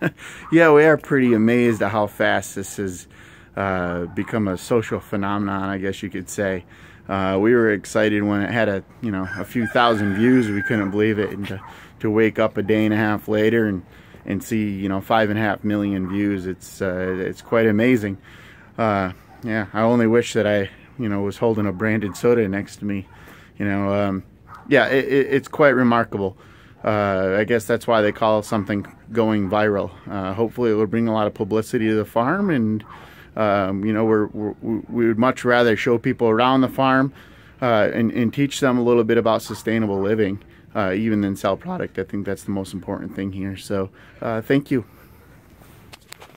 yeah, we are pretty amazed at how fast this has uh, become a social phenomenon, I guess you could say. Uh, we were excited when it had a you know a few thousand views. We couldn't believe it, and to, to wake up a day and a half later and and see you know five and a half million views, it's uh, it's quite amazing. Uh, yeah, I only wish that I you know was holding a branded soda next to me. You know, um, yeah, it, it, it's quite remarkable uh, I guess that's why they call something going viral. Uh, hopefully, it will bring a lot of publicity to the farm, and um, you know, we're, we're, we would much rather show people around the farm uh, and, and, teach them a little bit about sustainable living, uh, even than sell product. I think that's the most important thing here. So, uh, thank you.